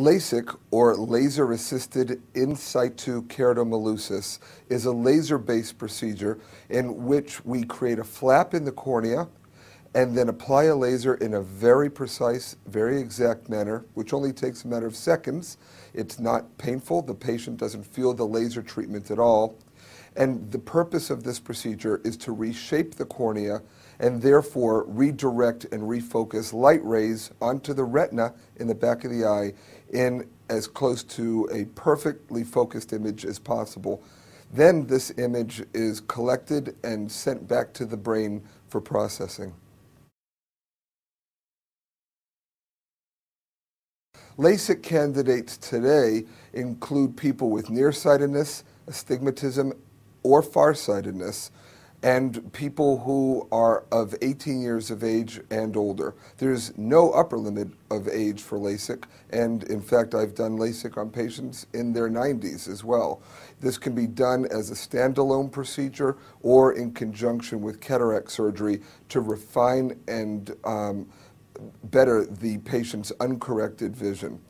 LASIK, or laser assisted in situ keratomileusis, is a laser based procedure in which we create a flap in the cornea and then apply a laser in a very precise, very exact manner, which only takes a matter of seconds. It's not painful, the patient doesn't feel the laser treatment at all. And the purpose of this procedure is to reshape the cornea and therefore redirect and refocus light rays onto the retina in the back of the eye in as close to a perfectly focused image as possible. Then this image is collected and sent back to the brain for processing. LASIK candidates today include people with nearsightedness, astigmatism, or farsightedness, and people who are of 18 years of age and older. There's no upper limit of age for LASIK, and in fact, I've done LASIK on patients in their 90s as well. This can be done as a standalone procedure or in conjunction with cataract surgery to refine and um, better the patient's uncorrected vision.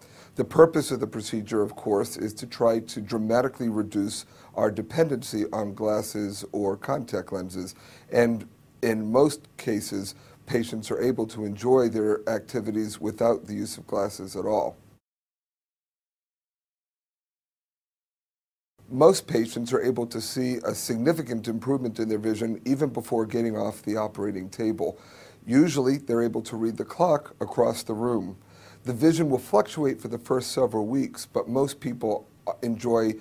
The purpose of the procedure, of course, is to try to dramatically reduce our dependency on glasses or contact lenses. And in most cases, patients are able to enjoy their activities without the use of glasses at all. Most patients are able to see a significant improvement in their vision even before getting off the operating table. Usually, they're able to read the clock across the room. The vision will fluctuate for the first several weeks, but most people enjoy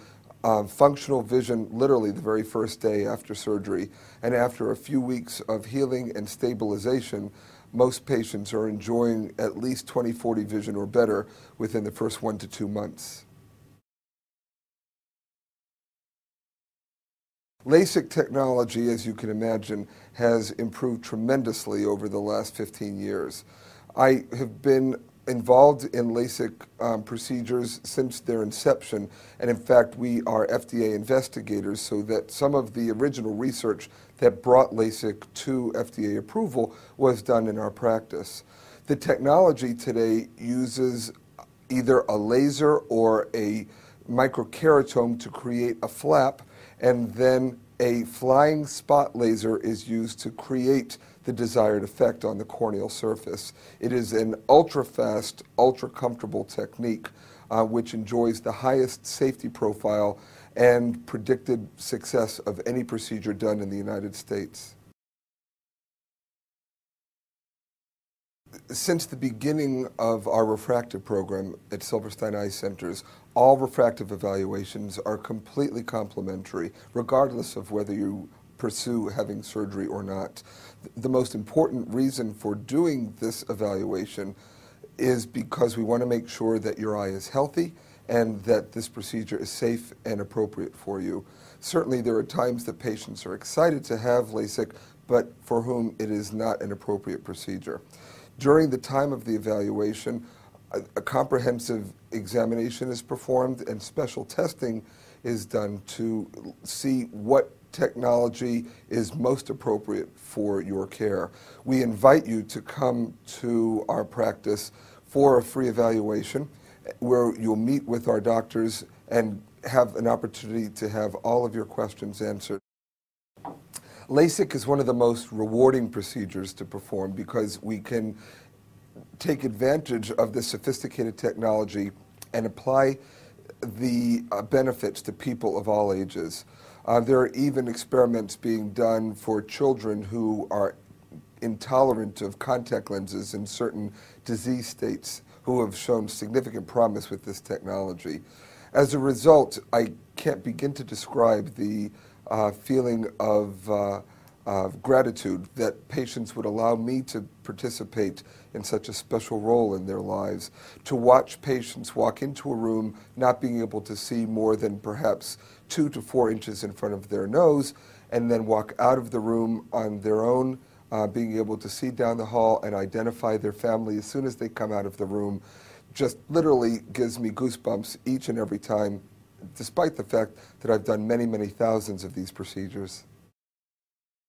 um, functional vision literally the very first day after surgery. And after a few weeks of healing and stabilization, most patients are enjoying at least 20/40 vision or better within the first one to two months. LASIK technology, as you can imagine, has improved tremendously over the last 15 years. I have been involved in LASIK um, procedures since their inception. And in fact, we are FDA investigators so that some of the original research that brought LASIK to FDA approval was done in our practice. The technology today uses either a laser or a microkeratome to create a flap, and then a flying spot laser is used to create the desired effect on the corneal surface. It is an ultra fast, ultra comfortable technique uh, which enjoys the highest safety profile and predicted success of any procedure done in the United States. Since the beginning of our refractive program at Silverstein Eye Centers, all refractive evaluations are completely complimentary, regardless of whether you pursue having surgery or not. The most important reason for doing this evaluation is because we want to make sure that your eye is healthy and that this procedure is safe and appropriate for you. Certainly, there are times that patients are excited to have LASIK, but for whom it is not an appropriate procedure. During the time of the evaluation, a, a comprehensive examination is performed and special testing is done to see what technology is most appropriate for your care. We invite you to come to our practice for a free evaluation where you'll meet with our doctors and have an opportunity to have all of your questions answered. LASIK is one of the most rewarding procedures to perform because we can take advantage of this sophisticated technology and apply the uh, benefits to people of all ages. Uh, there are even experiments being done for children who are intolerant of contact lenses in certain disease states who have shown significant promise with this technology. As a result, I can't begin to describe the uh, feeling of uh, of gratitude that patients would allow me to participate in such a special role in their lives. To watch patients walk into a room not being able to see more than perhaps two to four inches in front of their nose, and then walk out of the room on their own, uh, being able to see down the hall and identify their family as soon as they come out of the room, just literally gives me goosebumps each and every time, despite the fact that I've done many, many thousands of these procedures.